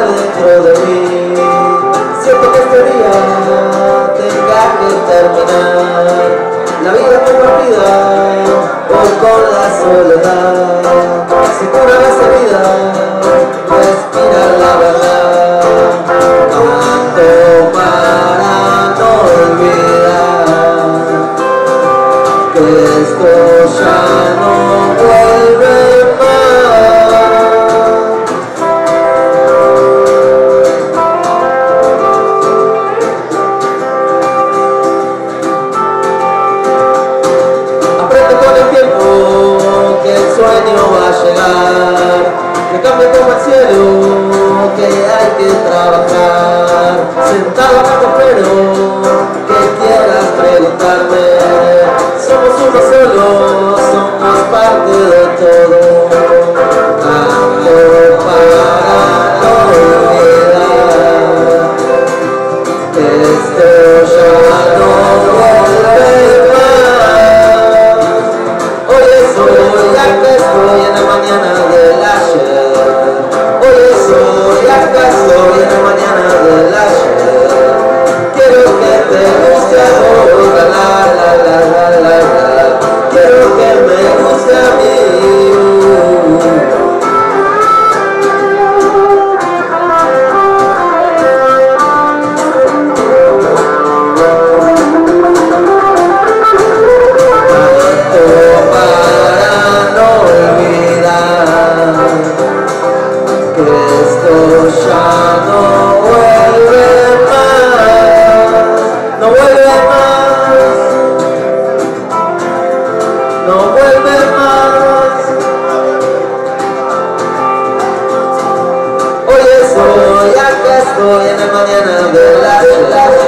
dentro de mí. Siento que este día tenga que terminar. La vida fue partida por con la soledad. Si cura esa vida, respira la verdad. Canto para no olvidar que estoy que cambie como el cielo que hay que trabajar. Sentado a la you and among another.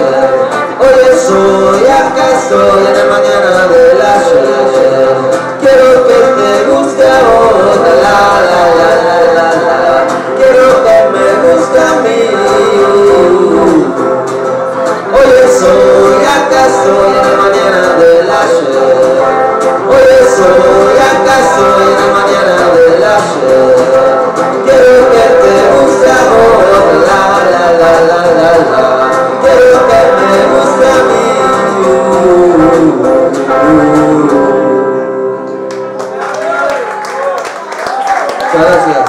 gracias.